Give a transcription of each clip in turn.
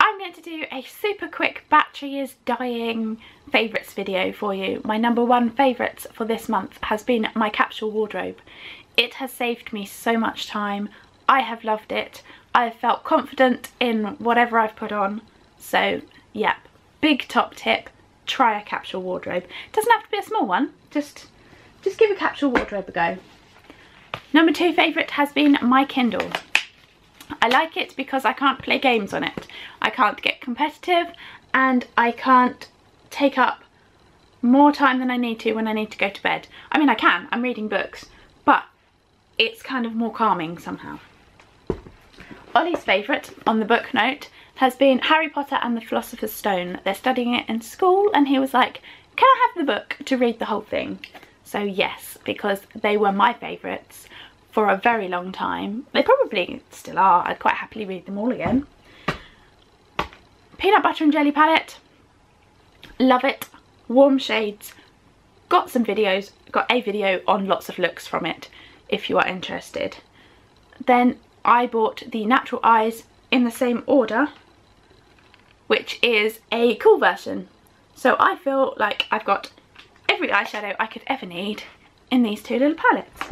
I'm going to do a super quick battery is dying favourites video for you. My number one favourites for this month has been my capsule wardrobe. It has saved me so much time. I have loved it. I have felt confident in whatever I've put on. So, yep, big top tip, try a capsule wardrobe. It doesn't have to be a small one, just, just give a capsule wardrobe a go. Number two favourite has been my Kindle. I like it because I can't play games on it. I can't get competitive and I can't take up more time than I need to when I need to go to bed. I mean I can, I'm reading books, but it's kind of more calming somehow. Ollie's favourite on the book note has been Harry Potter and the Philosopher's Stone. They're studying it in school and he was like, can I have the book to read the whole thing? So yes, because they were my favourites for a very long time. They probably still are. I'd quite happily read them all again. Peanut Butter and Jelly palette. Love it. Warm shades. Got some videos. Got a video on lots of looks from it if you are interested. Then I bought the Natural Eyes in the same order which is a cool version. So I feel like I've got every eyeshadow I could ever need in these two little palettes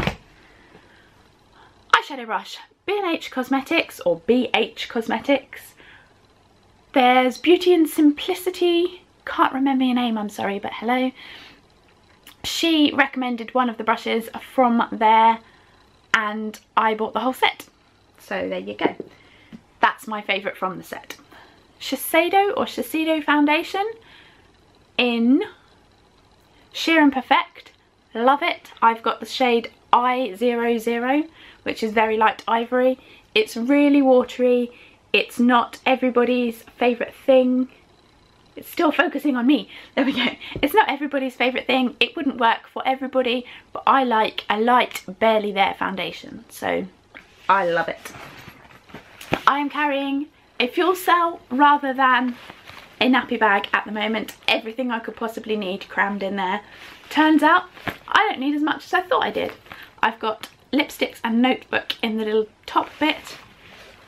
eyeshadow brush, B&H Cosmetics or BH Cosmetics. There's Beauty and Simplicity, can't remember your name, I'm sorry, but hello. She recommended one of the brushes from there and I bought the whole set. So there you go. That's my favourite from the set. Shiseido or Shiseido foundation in Sheer and Perfect. Love it. I've got the shade I00 which is very light ivory. It's really watery. It's not everybody's favourite thing. It's still focusing on me. There we go. It's not everybody's favourite thing. It wouldn't work for everybody, but I like a light, barely there foundation. So I love it. I am carrying a fuel cell rather than a nappy bag at the moment. Everything I could possibly need crammed in there. Turns out I don't need as much as I thought I did. I've got lipsticks and notebook in the little top bit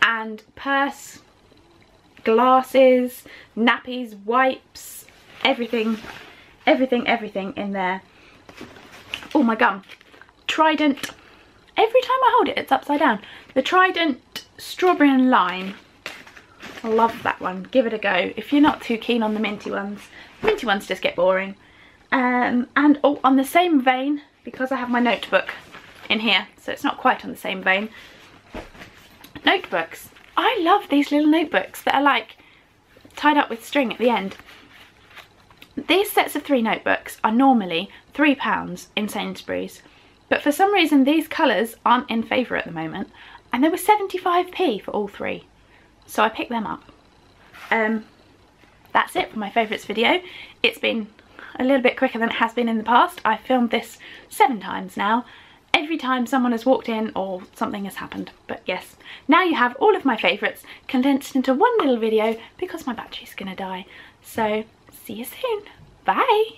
and purse, glasses, nappies, wipes, everything, everything, everything in there. Oh, my gum. Trident. Every time I hold it, it's upside down. The Trident Strawberry and Lime. Love that one. Give it a go. If you're not too keen on the minty ones, minty ones just get boring. Um, and oh, on the same vein, because I have my notebook in here, so it's not quite on the same vein. Notebooks. I love these little notebooks that are like tied up with string at the end. These sets of three notebooks are normally £3 in Sainsbury's, but for some reason these colours aren't in favour at the moment, and they were 75p for all three, so I picked them up. Um, that's it for my favourites video. It's been a little bit quicker than it has been in the past. I've filmed this seven times now, every time someone has walked in or something has happened. But yes, now you have all of my favourites condensed into one little video because my battery's gonna die. So see you soon. Bye.